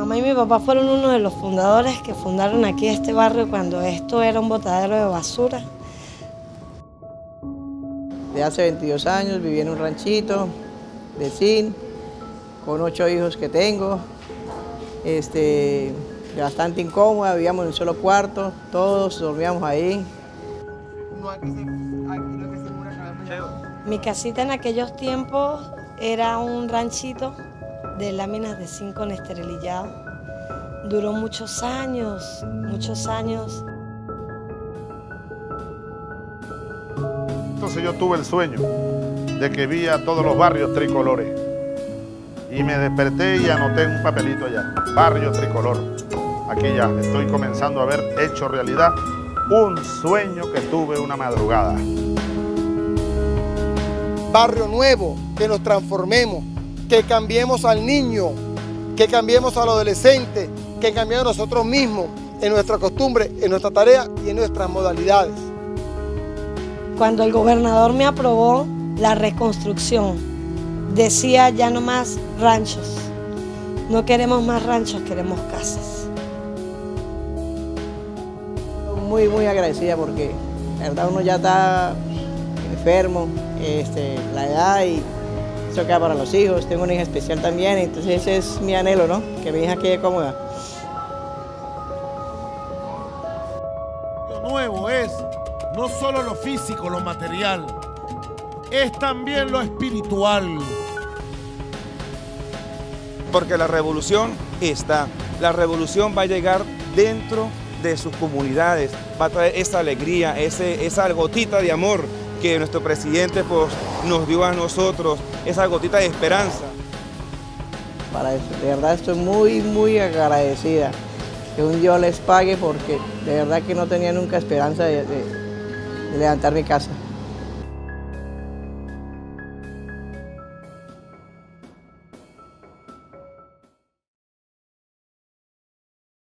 mamá y mi papá fueron uno de los fundadores que fundaron aquí este barrio cuando esto era un botadero de basura. De hace 22 años viví en un ranchito, vecino, con ocho hijos que tengo. Este, bastante incómoda, vivíamos en un solo cuarto, todos dormíamos ahí. Mi casita en aquellos tiempos era un ranchito de láminas de zinc con esterilillado. Duró muchos años, muchos años. Entonces yo tuve el sueño de que vi a todos los barrios tricolores. Y me desperté y anoté en un papelito allá, barrio tricolor. Aquí ya estoy comenzando a ver hecho realidad un sueño que tuve una madrugada. Barrio nuevo, que nos transformemos, que cambiemos al niño, que cambiemos al adolescente, que cambiemos nosotros mismos en nuestra costumbre, en nuestra tarea y en nuestras modalidades. Cuando el gobernador me aprobó la reconstrucción, decía ya no más ranchos. No queremos más ranchos, queremos casas. Muy, muy agradecida porque la verdad uno ya está enfermo, este, la edad y eso queda para los hijos. Tengo una hija especial también, entonces ese es mi anhelo, ¿no? Que mi hija quede cómoda. Lo nuevo es no solo lo físico, lo material, es también lo espiritual. Porque la revolución está. La revolución va a llegar dentro de sus comunidades, va a traer esa alegría, ese, esa gotita de amor que nuestro presidente pues, nos dio a nosotros, esa gotita de esperanza. Para eso, de verdad estoy muy, muy agradecida que un Dios les pague porque de verdad que no tenía nunca esperanza de, de levantar mi casa.